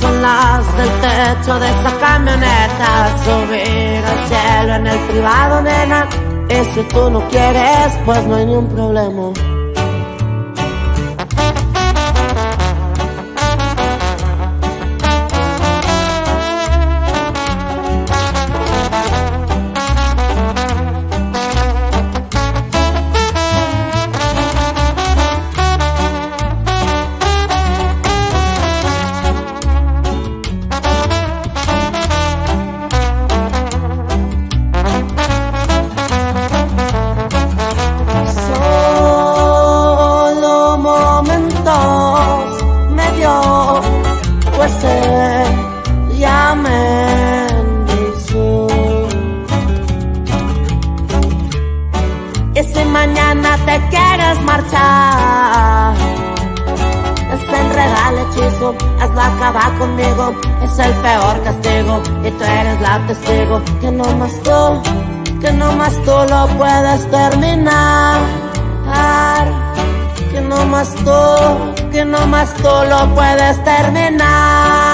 son las del techo de esa camioneta. Subir al cielo en el privado, nena. Y si tú no quieres, pues no hay ni un problema. contigo Que nomás tú, que no más tú lo puedes terminar. Que no más tú, que no más tú lo puedes terminar.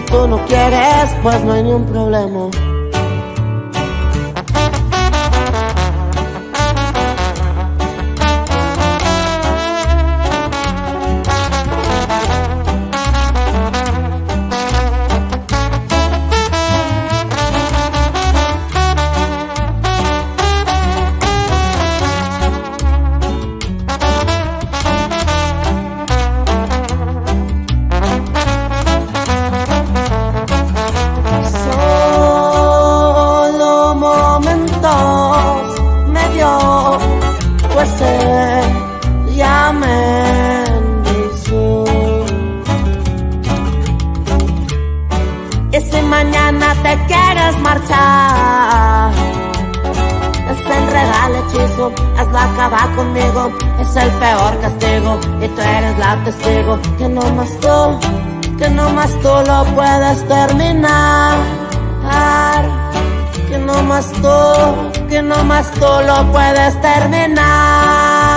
tú no quieres, pues no hay ni un problema. Te atestigo que no más tú, que no más tú lo puedes terminar. Que no más tú, que no más tú lo puedes terminar.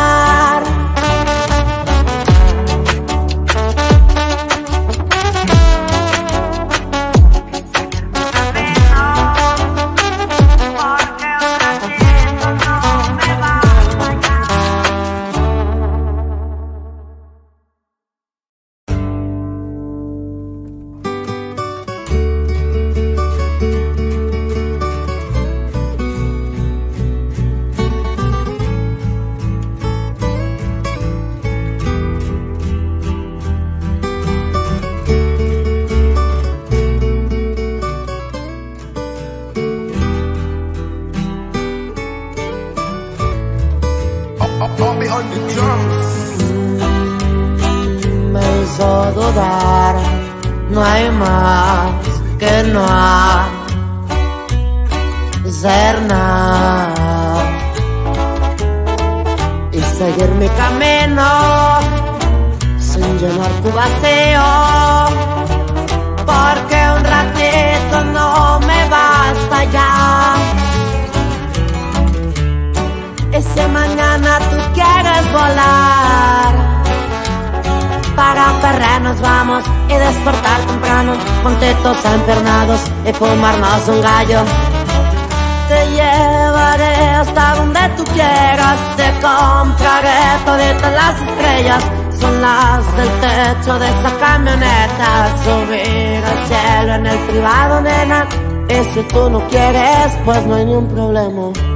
Camioneta, subir al cielo en el privado, nena. Y si tú no quieres, pues no hay ni problema.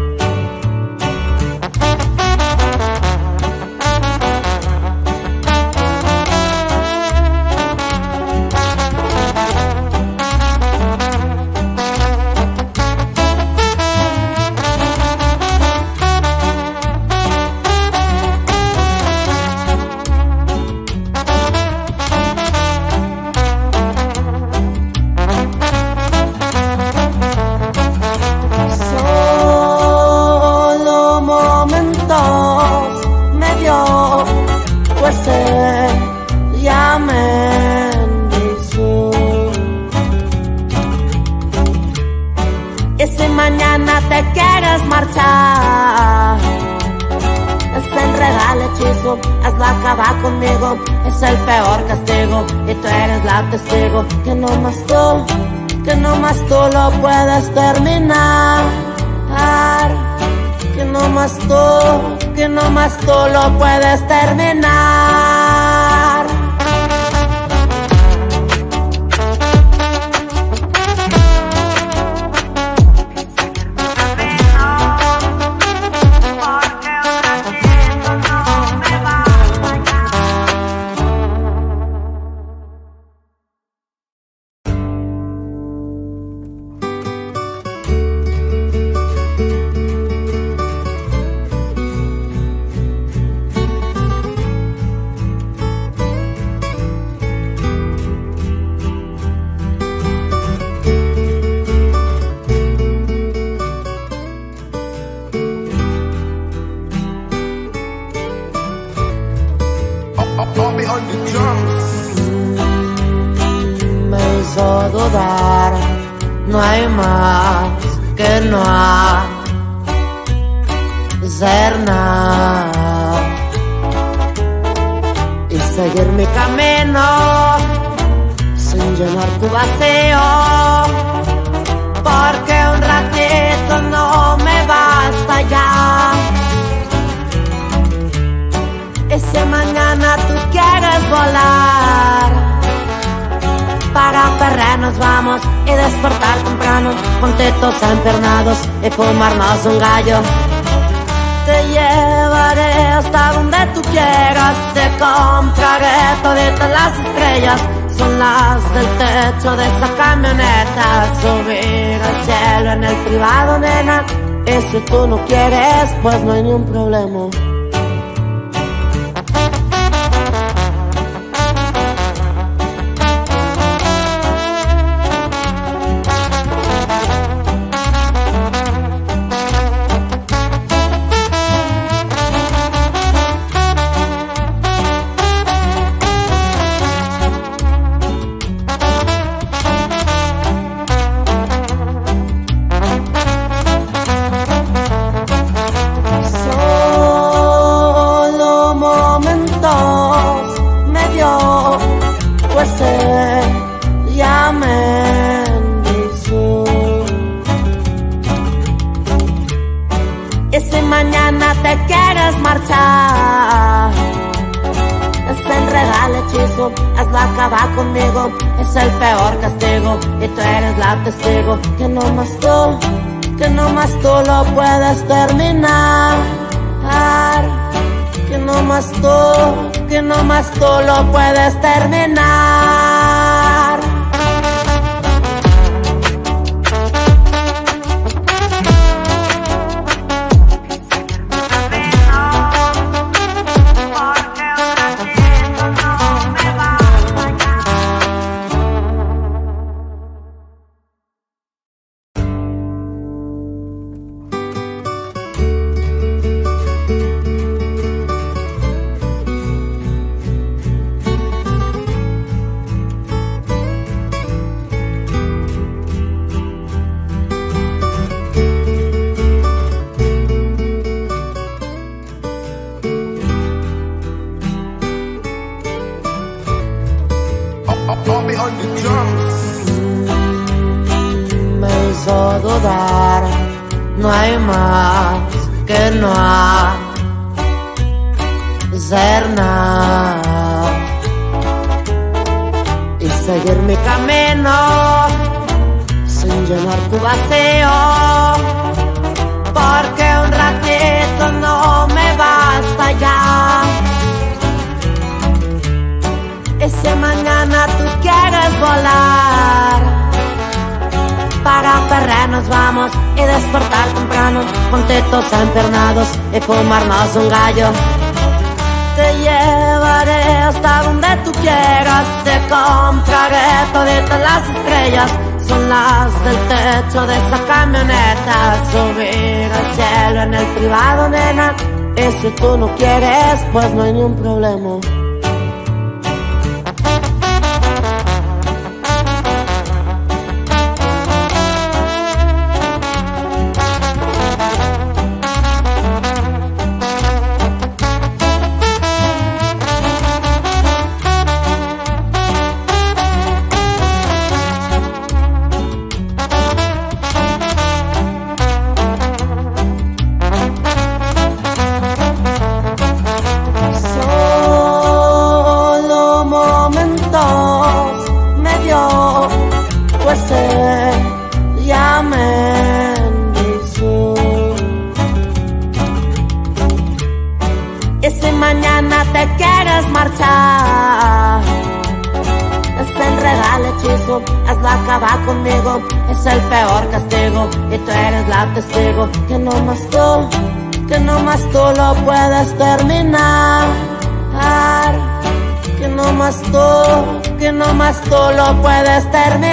Y tú eres la testigo, que no más tú, que no más tú lo puedes terminar, que no más tú, que no más tú lo puedes terminar. Porque un ratito no me basta ya. Si mañana tú quieres volar, para perrer nos vamos y despertar temprano, contentos empernados y fumarnos un gallo. Te llevaré hasta donde tú quieras, te compraré todas las estrellas, son las del techo de esa camioneta, subir al cielo en el privado, nena. Y si tú no quieres, pues no hay ni un problema. La testigo, que no más tú, que no más tú lo puedes terminar, que no más tú, que no más tú lo puedes terminar. Tetos empernados y fumarnos un gallo. Te llevaré hasta donde tú quieras, te compraré todas las estrellas, son las del techo de esa camioneta, subir al cielo en el privado, nena. Y si tú no quieres, pues no hay ningún problema. Que no más tú lo puedes terminar.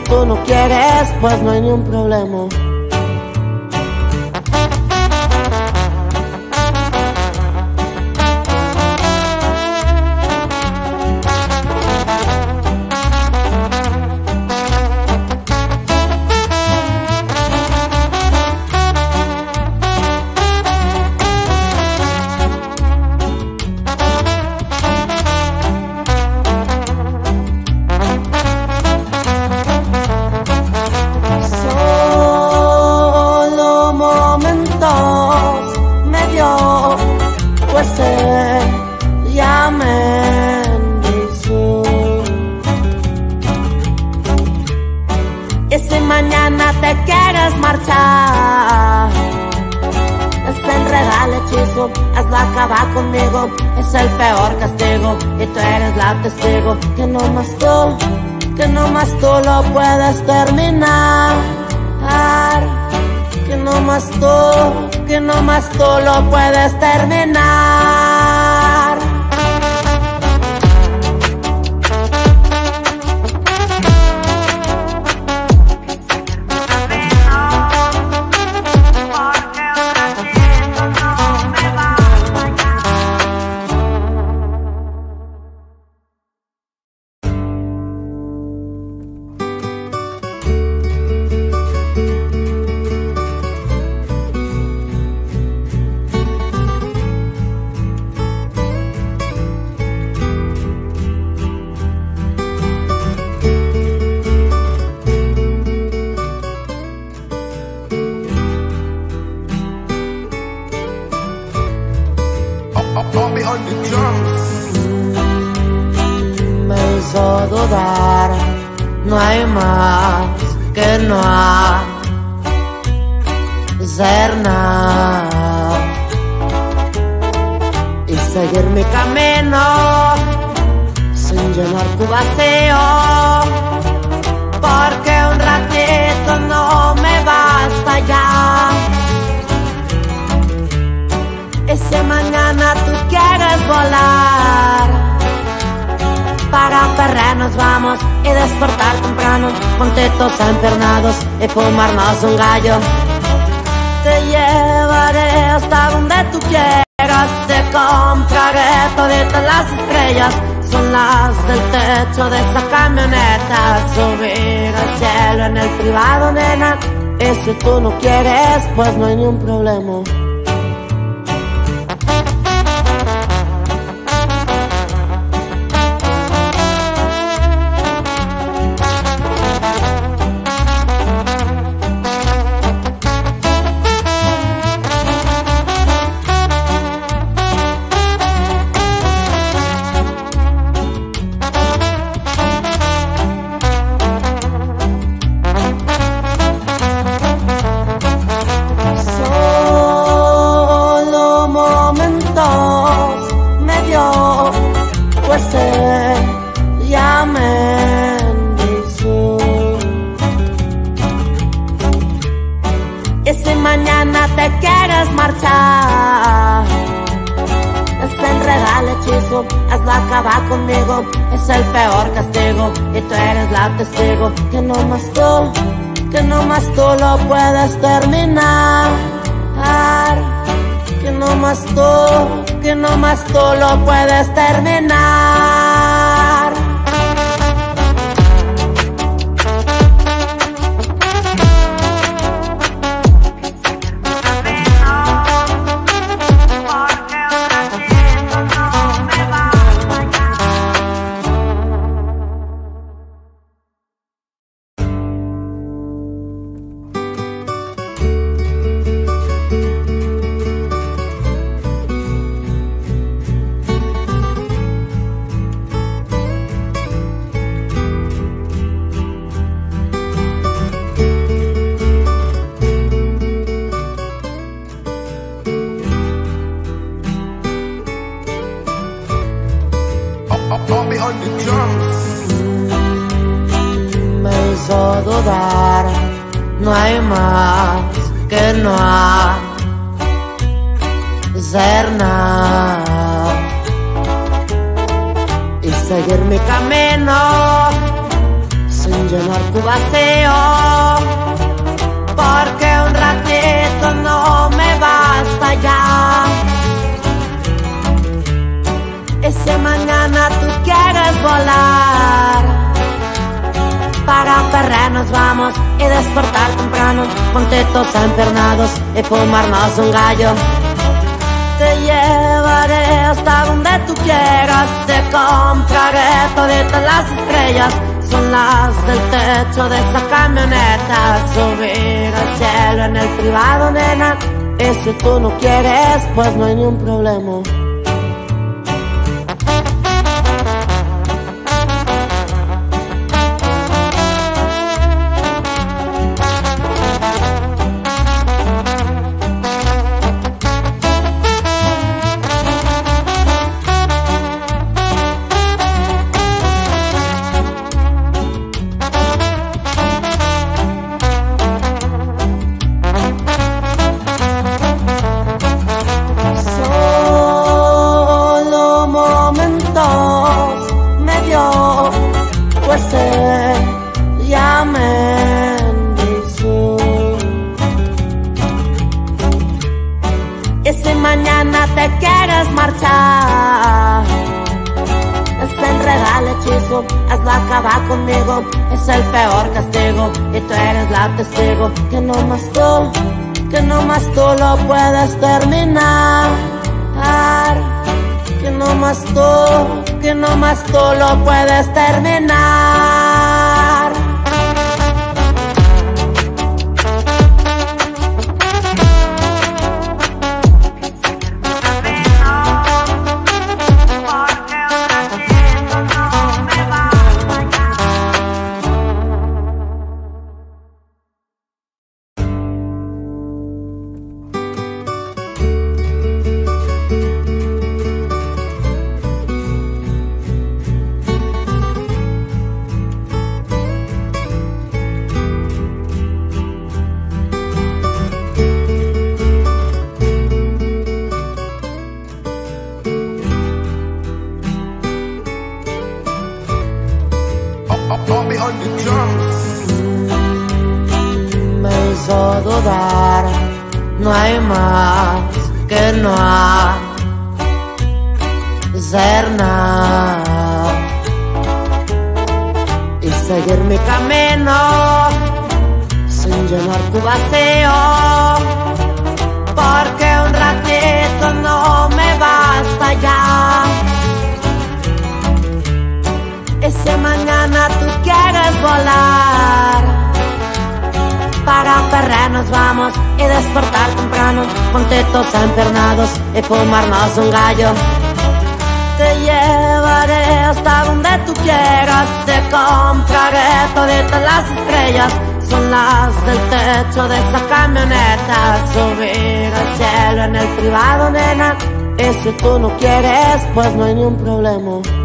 Tú no quieres, pues no hay ningún problema. Desenreda el hechizo, hazlo acabar conmigo, es el peor castigo, y tú eres la testigo, que no más tú, que no más tú lo puedes terminar, que no más tú, que no más tú lo puedes terminar. no quieres, pues no hay ni un problema. gramos, he de despertar temprano, con tetos empernados, he fumarnos un gallo. Te llevaré hasta donde tú quieras, te compraré todas las estrellas, son las del techo de esa camioneta, subir al cielo en el privado, nena, y si tú no quieres, pues no hay ni un problema. nomás tú, que nomás tú lo puedes terminar. Que nomás tú, que nomás tú lo puedes terminar. No hay más que no hacer nada y seguir mi camino sin llenar tu vacío. Porque un ratito no me basta ya. Si mañana tú quieres volar para perrer nos vamos y despertar temprano, juntitos empernados y fumarnos un gallo. Te llevaré hasta donde tú quieras, te compraré todas las estrellas, son las del techo de esa camioneta, subir al cielo en el privado, nena. Y si tú no quieres, pues no hay ni un problema.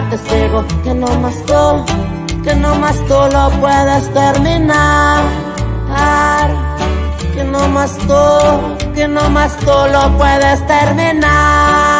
La testigo, que no más tú, que no más tú lo puedes terminar, que no más tú, que no más tú lo puedes terminar.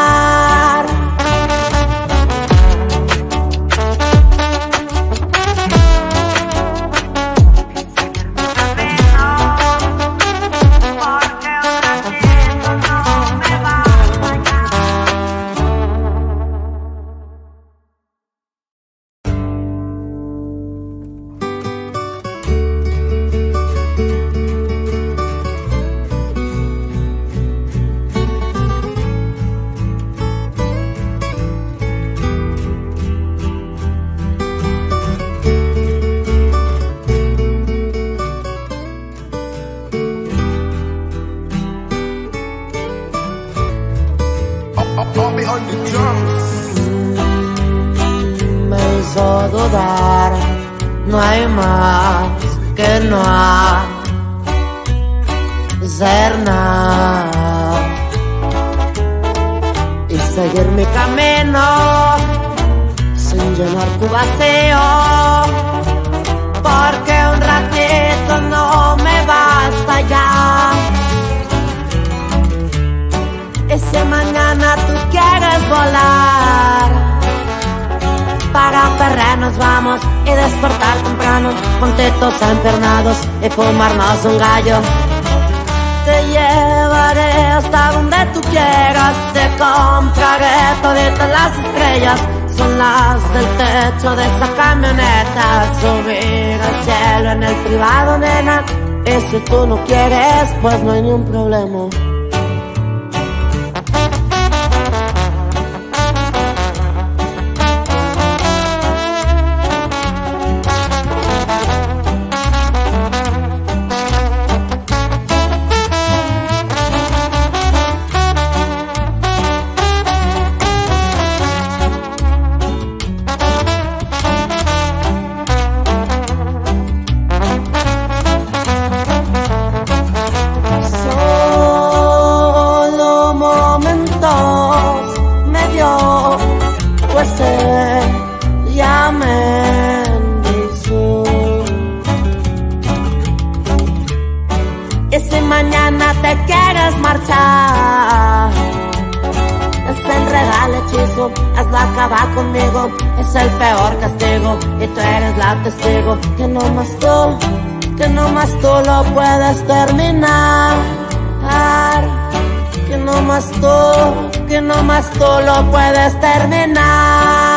No hay ni un problema que no más tú, que no más tú lo puedes terminar, que no más tú, que no más tú lo puedes terminar.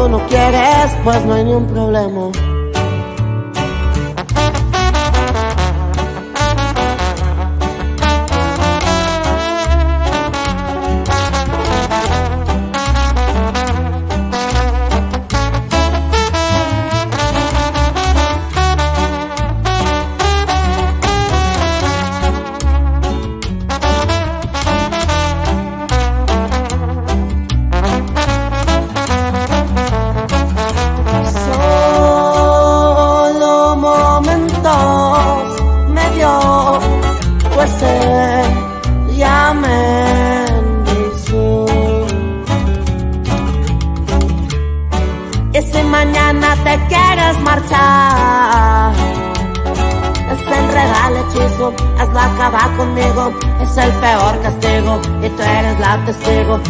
tú no quieres, pues no hay ni un problema.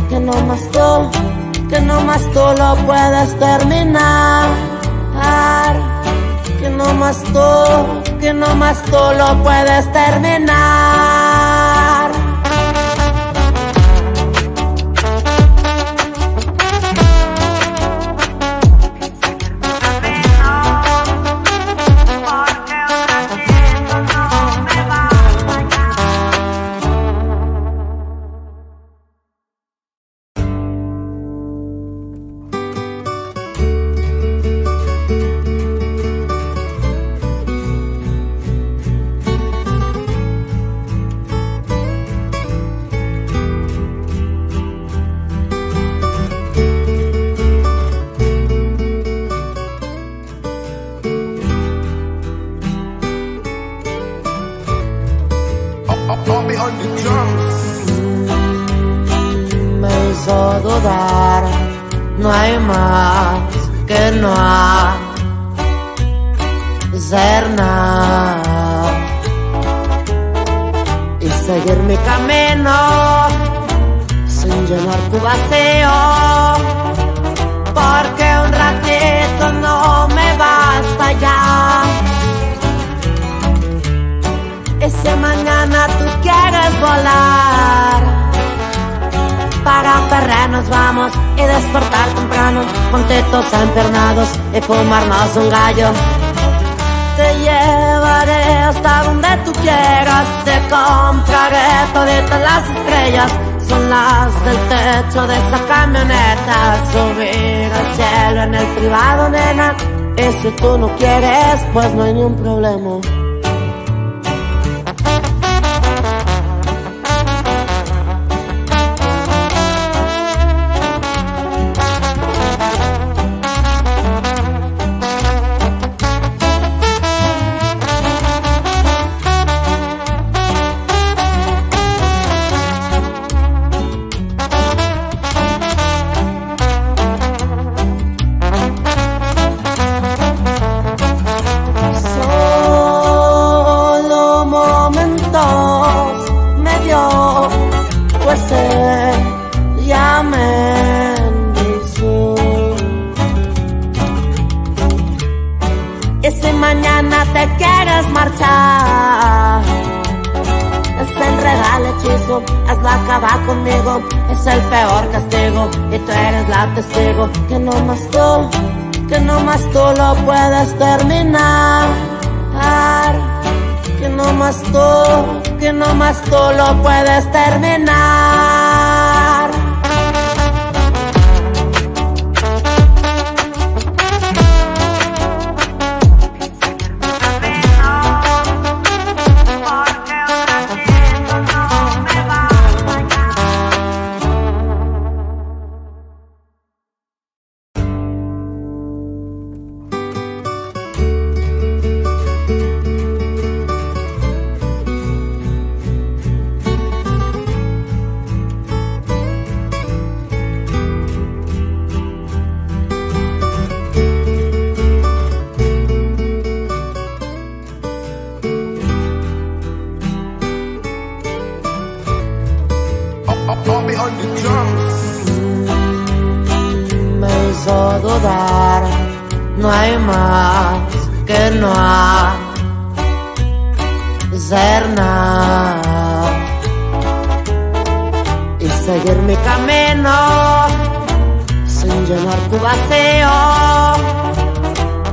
que no más tú, que no más tú lo puedes terminar. Que no más tú, que no más tú lo puedes terminar. En el privado, nena, y si tú no quieres, pues no hay ni un problema. te ciego que no más tú, que no más tú lo puedes terminar. Que no más tú, que no más tú lo puedes terminar.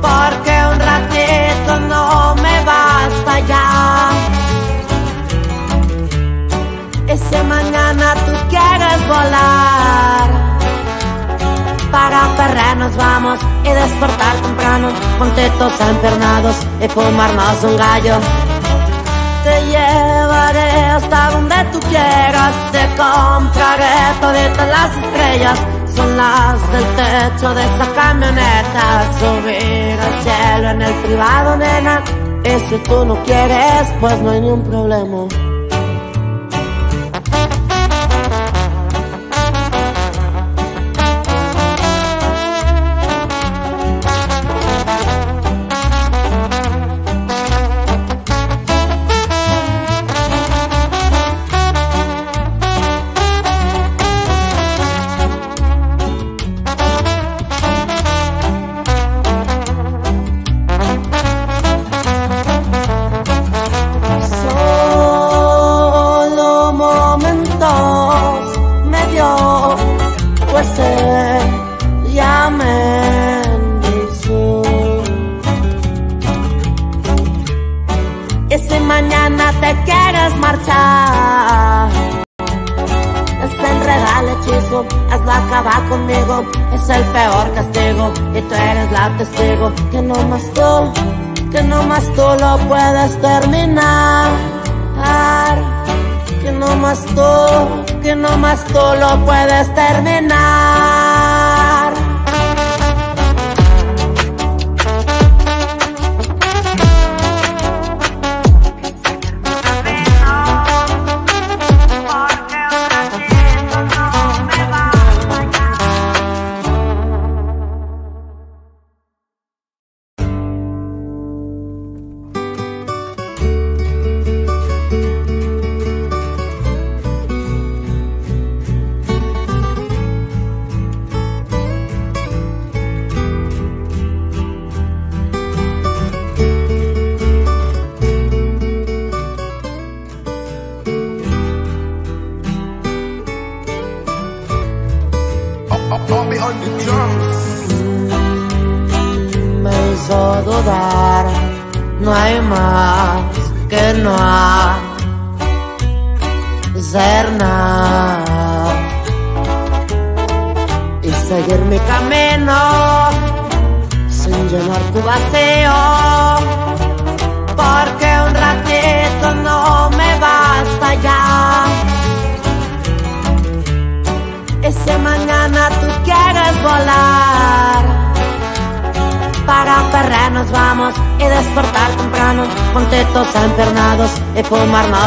Porque un ratito no me basta ya. Si mañana tú quieres volar, para perrer nos vamos y despertar temprano, juntitos empernados y fumarnos un gallo. Te llevaré hasta donde tú quieras, te compraré todas las estrellas, son las del techo de esa camioneta, subir al cielo en el privado, nena. Y si tú no quieres, pues no hay ningún problema. Puedes terminar, que no más tú, que no más tú lo puedes terminar.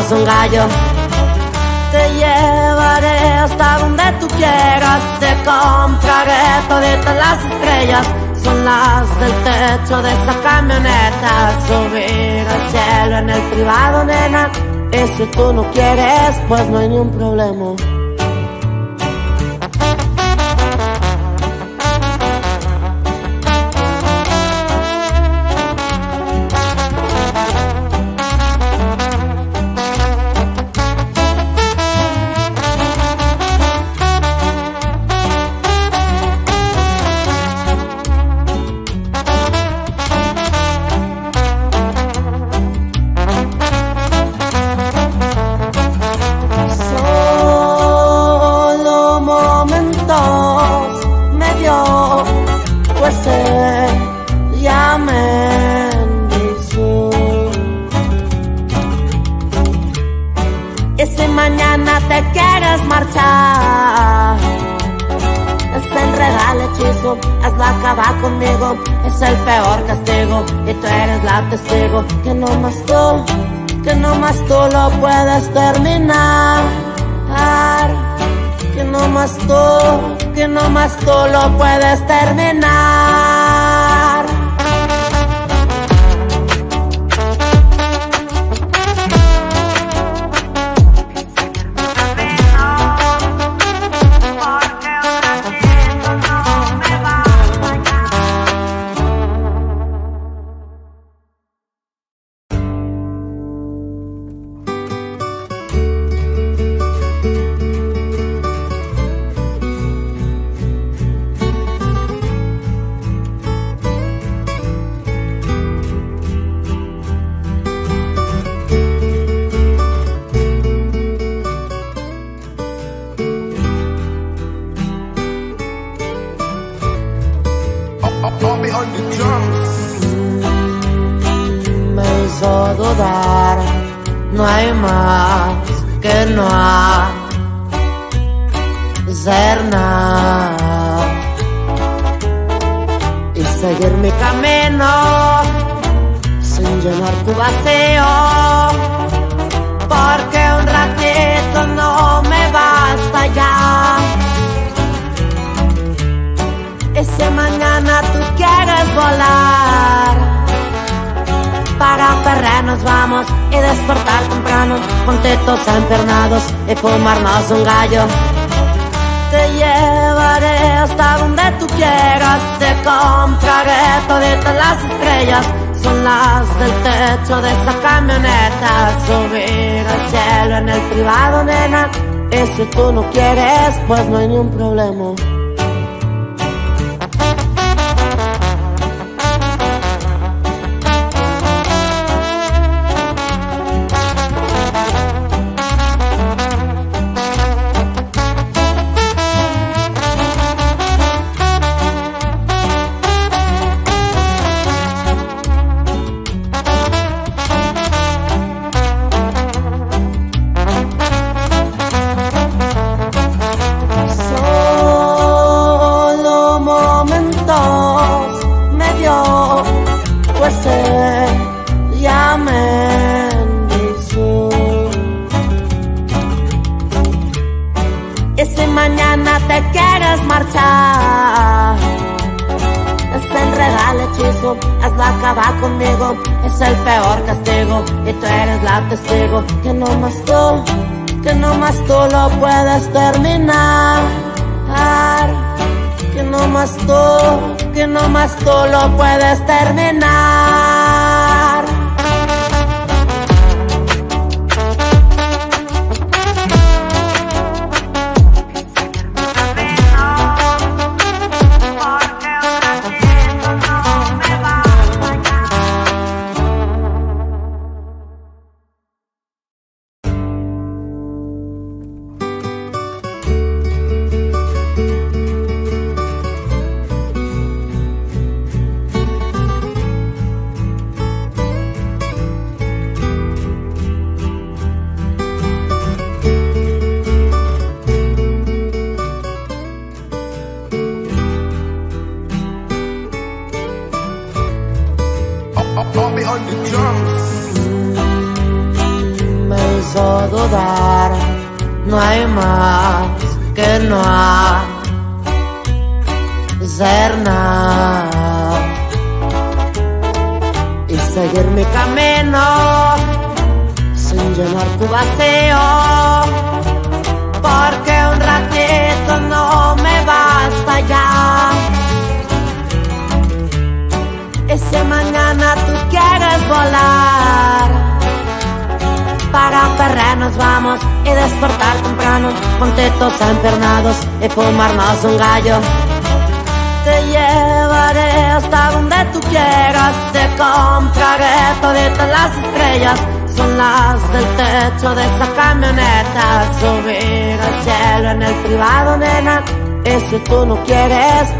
Un gallo. Te llevaré hasta donde tú quieras, te compraré todas las estrellas, son las del techo de esa camioneta, subir al cielo en el privado, nena. Y si tú no quieres, pues no hay ningún problema. Tú lo puedes no quieres, pues no hay ni un problema. hazlo acabar conmigo, es el peor castigo. Y tú eres la testigo. Que no más tú, que no más tú lo puedes terminar, que no más tú, que no más tú lo puedes terminar.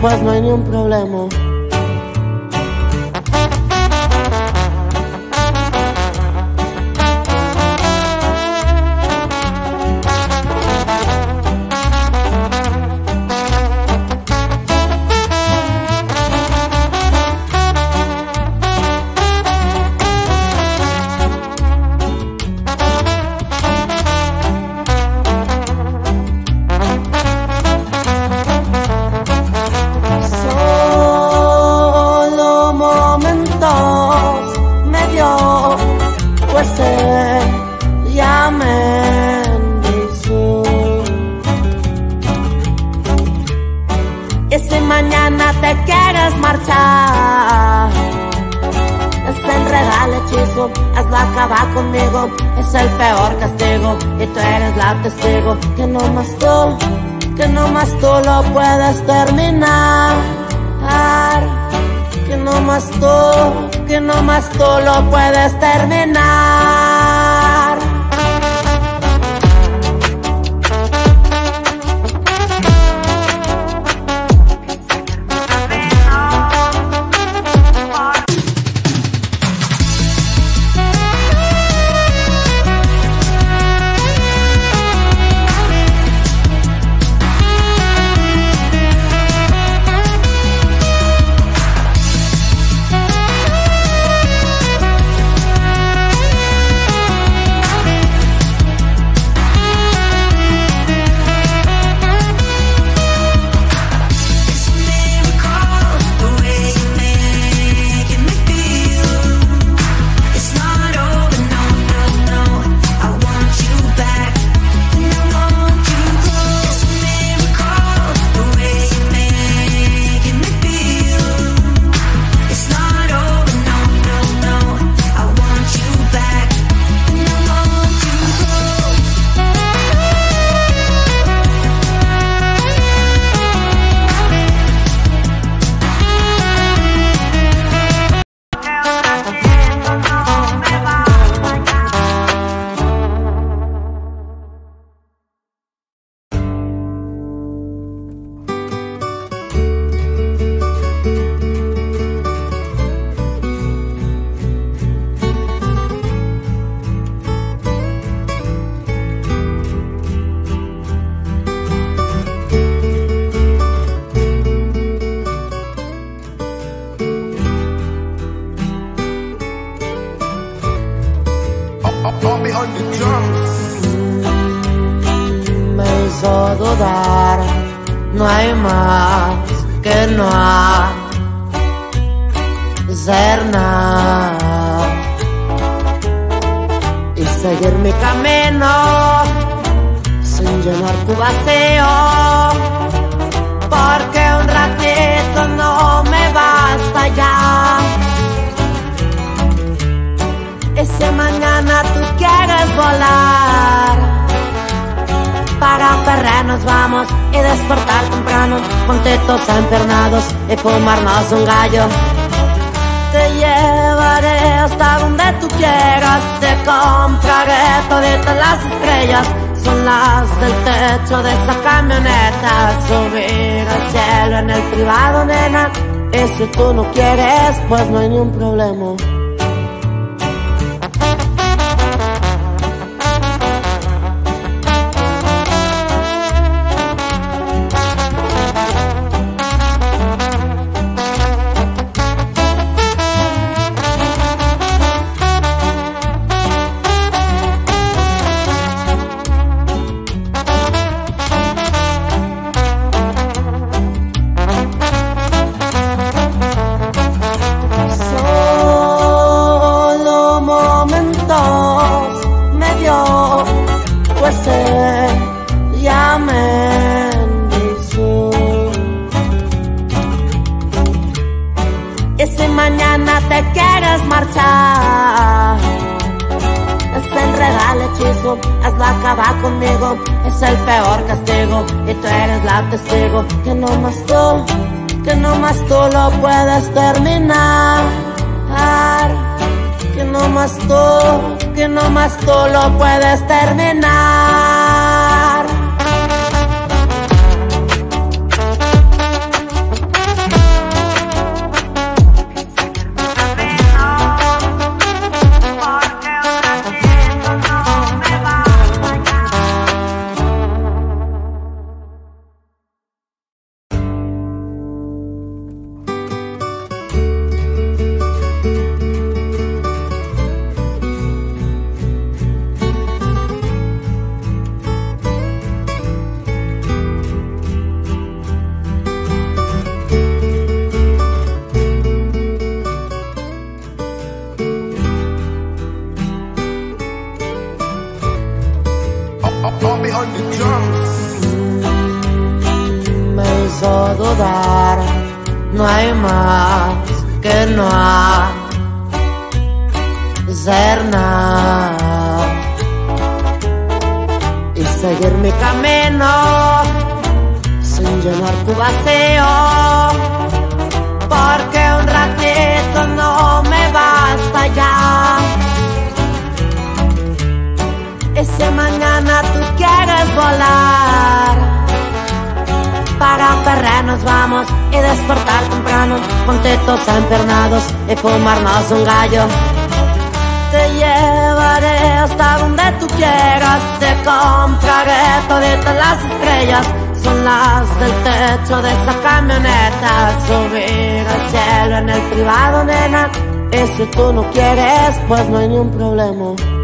Pues no hay ni un problema. estrellas son las del techo de esa camioneta. Subir al cielo en el privado, nena. Y si tú no quieres, pues no hay ni un problema. nomás tú, que nomás tú lo puedes terminar. Que nomás tú, que nomás tú lo puedes terminar. de esa camioneta, subir al cielo en el privado, nena. Y si tú no quieres, pues no hay ni un problema.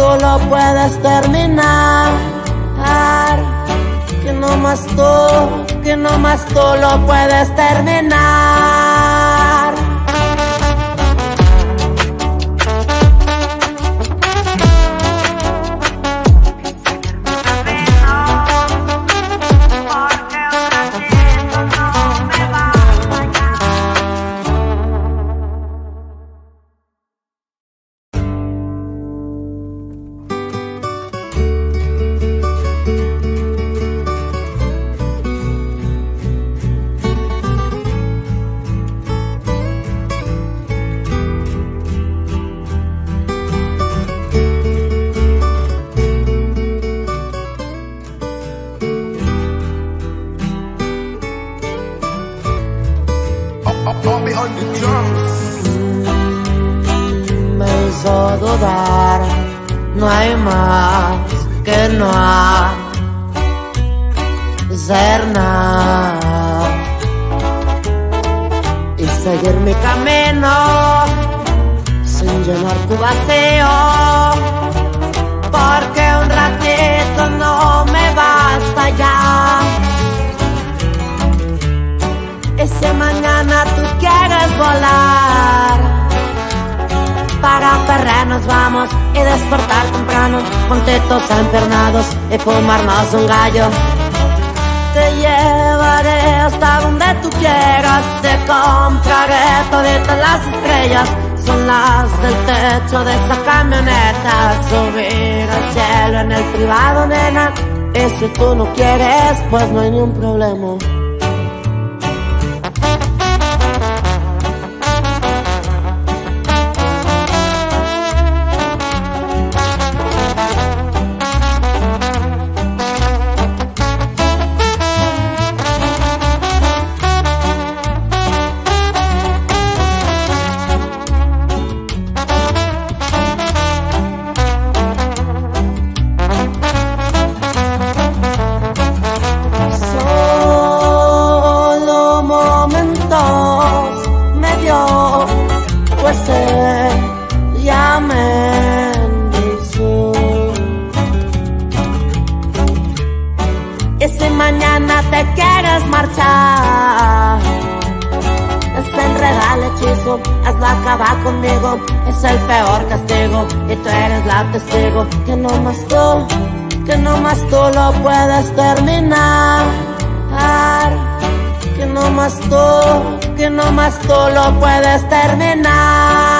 tú lo puedes terminar. Que no más tú, que no más tú lo puedes terminar. En el privado, nena. Y si tú no quieres, pues no hay ningún problema. Que no más tú, que no más tú lo puedes terminar, que no más tú, que no más tú lo puedes terminar.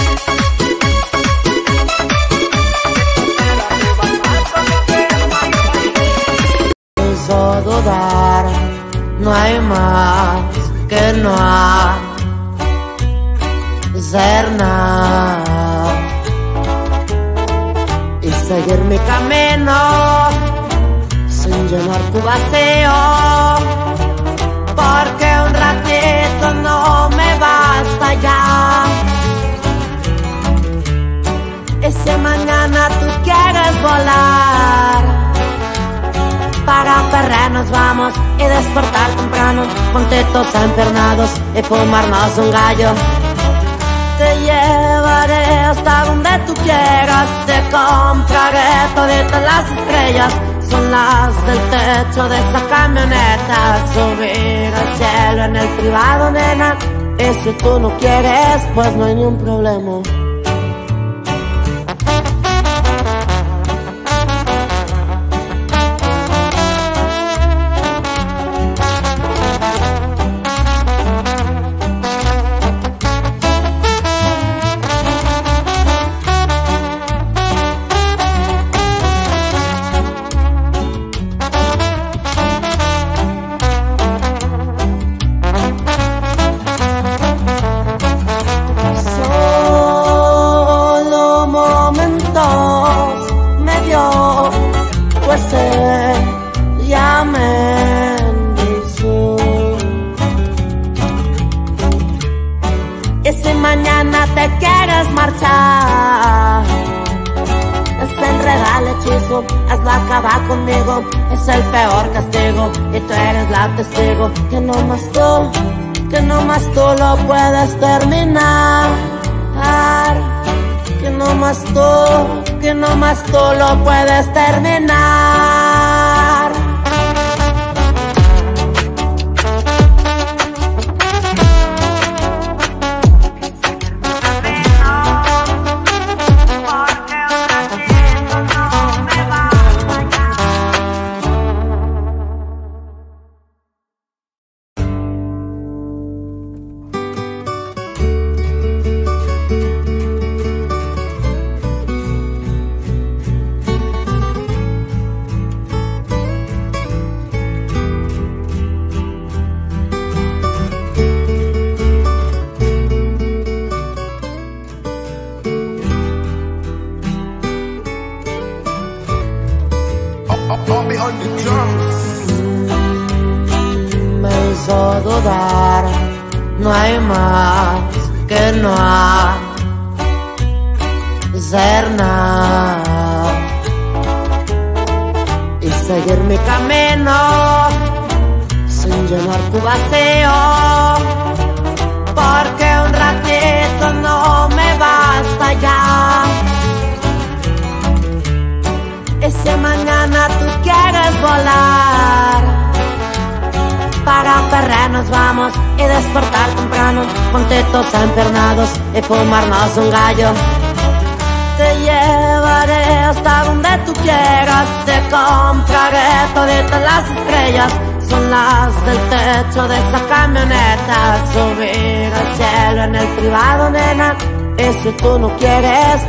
Hay más que no hacer nada y seguir mi camino sin llenar tu vacío. Porque un ratito no me basta ya. Si mañana tú quieres volar para perrer nos vamos y despertar temprano, juntitos empernados y fumarnos un gallo. Te llevaré hasta donde tú quieras, te compraré todas las estrellas, son las del techo de esa camioneta, subir al cielo en el privado, nena. Y si tú no quieres, pues no hay ningún problema. Y si mañana te quieres marchar, es enredar el hechizo, hazlo acabar conmigo, es el peor castigo, y tú eres la testigo, que no más tú, que no más tú lo puedes terminar, que no más tú, que no más tú lo puedes terminar.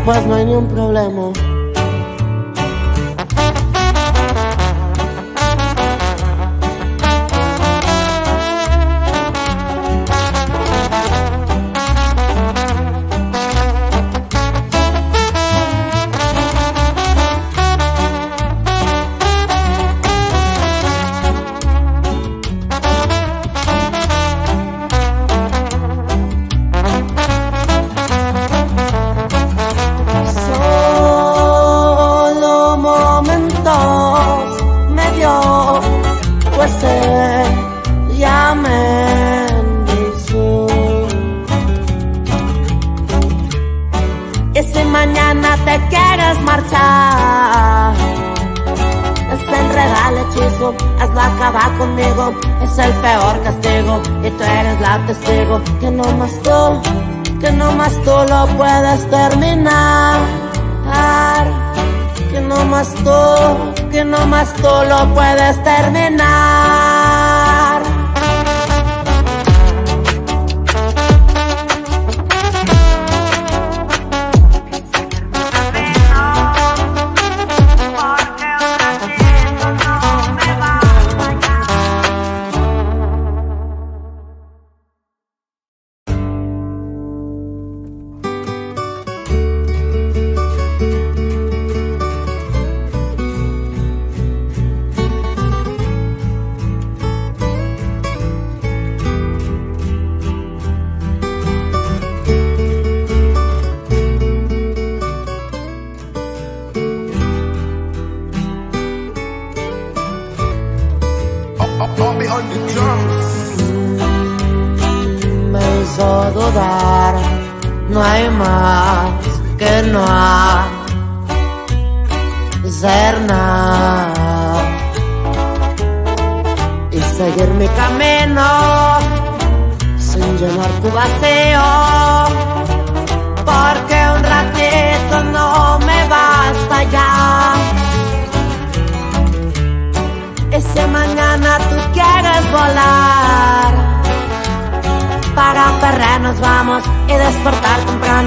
Pues no hay ningún problema.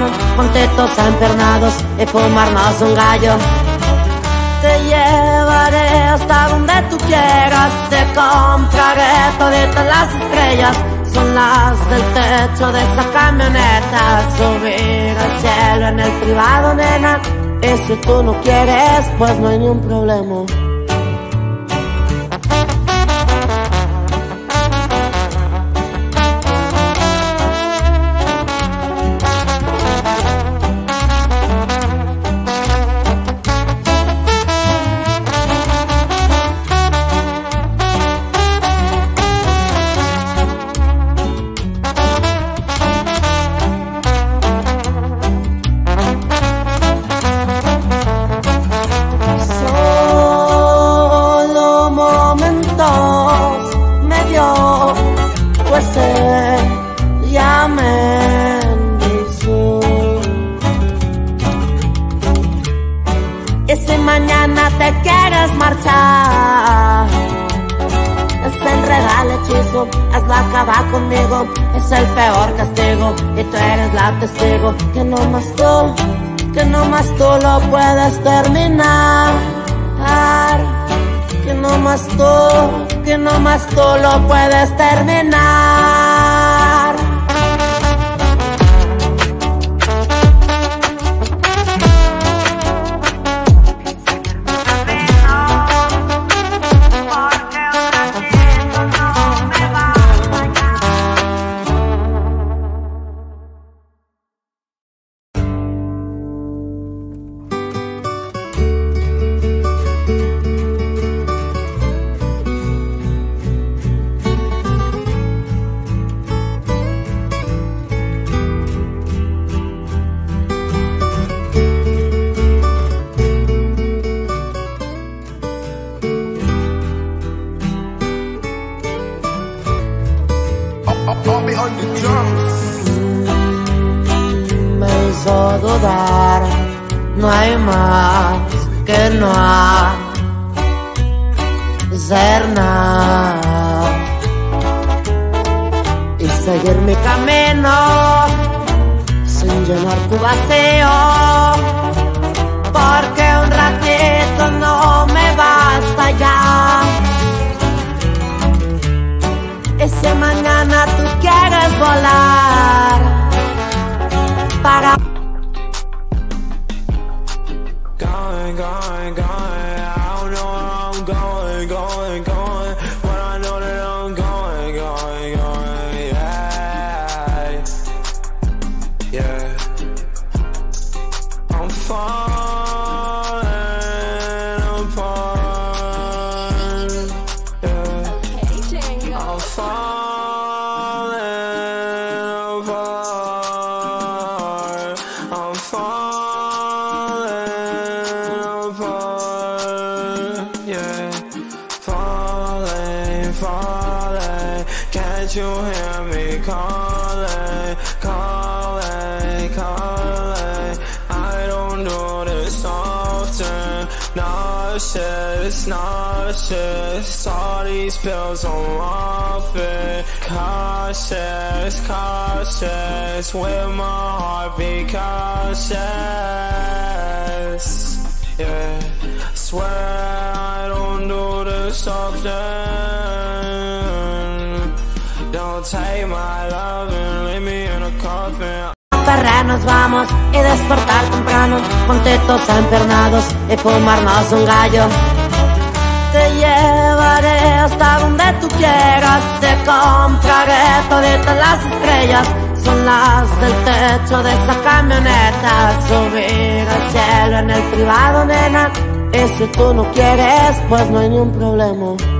Temprano, contentos empernados y fumarnos un gallo. Te llevaré hasta donde tú quieras, te compraré todas las estrellas, son las del techo de esa camioneta, subir al cielo en el privado, nena. Y si tú no quieres, pues no hay ningún problema. La testigo. Que no más tú, que no más tú lo puedes terminar. Que no más tú, que no más tú lo puedes terminar. No hay más que no hacer nada y seguir mi camino sin llenar tu vacío. Porque un ratito no me basta ya. Ese mañana tú quieres volar para these pills I'm off it. Cautious, cautious. With my heart be cautious. Yeah. Swear I don't do this often. Don't take my love and leave me in a coffin. nos vamos y despertar temprano con tetos empernados y fumarnos un gallo. Hasta donde tú quieras, te compraré todas las estrellas, son las del techo de esa camioneta. Subir al cielo en el privado, nena, y si tú no quieres, pues no hay ningún problema.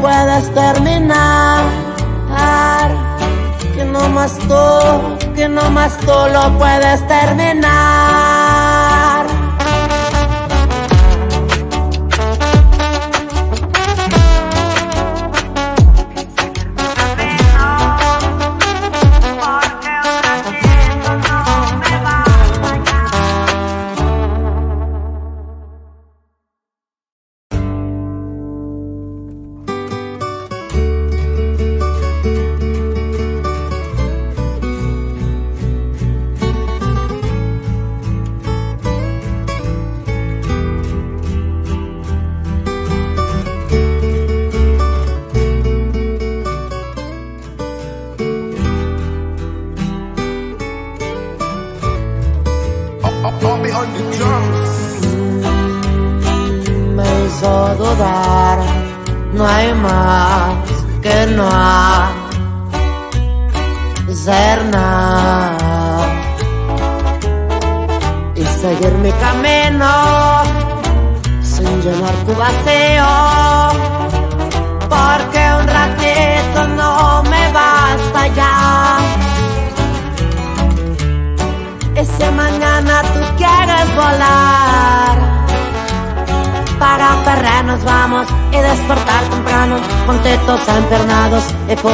Puedes terminar, que no más tú, que no más tú lo puedes terminar.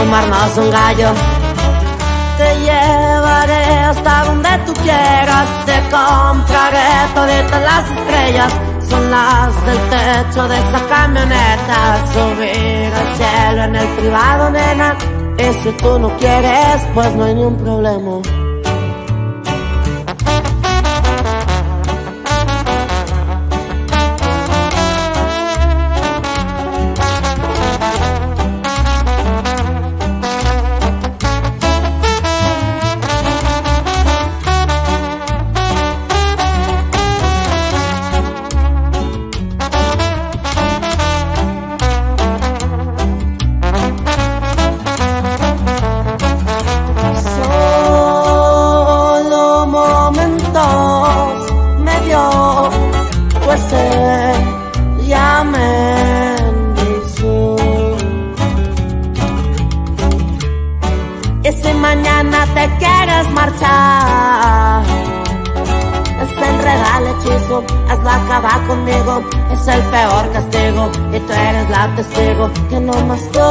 Y fumarnos un gallo. Te llevaré hasta donde tú quieras te compraré todas las estrellas. Son las del techo de esa camioneta subir al cielo en el privado nena. Y si tú no quieres pues no hay ni un problema la testigo, que no más tú,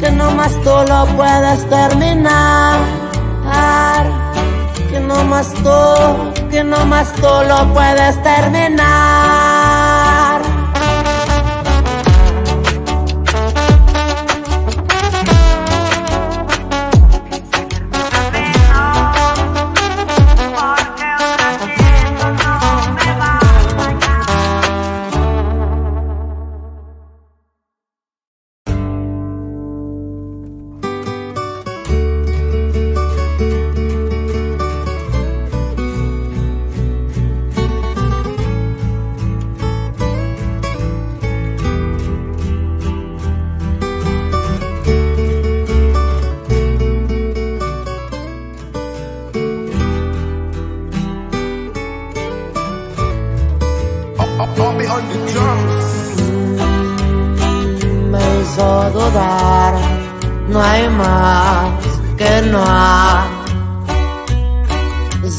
que no más tú lo puedes terminar, que no más tú, que no más tú lo puedes terminar.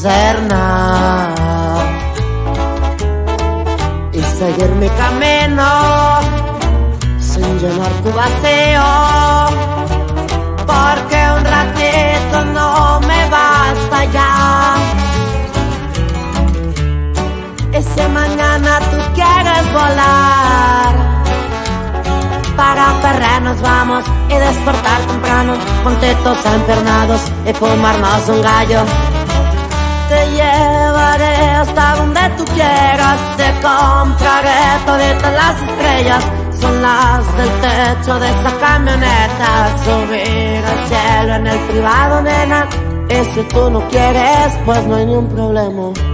Hacer nada y seguir mi camino sin llenar tu vacío. Porque un ratito no me basta ya. Si mañana tú quieres volar para perrer nos vamos y despertar temprano juntitos empernados y fumarnos un gallo. Te llevaré hasta donde tú quieras te compraré todas las estrellas son las del techo de esa camioneta subir al cielo en el privado nena y si tú no quieres pues no hay ni un problema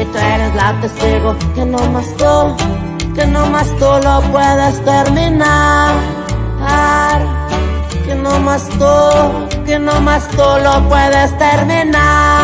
y tú eres la testigo, que no más tú, que no más tú lo puedes terminar, que no más tú, que no más tú lo puedes terminar.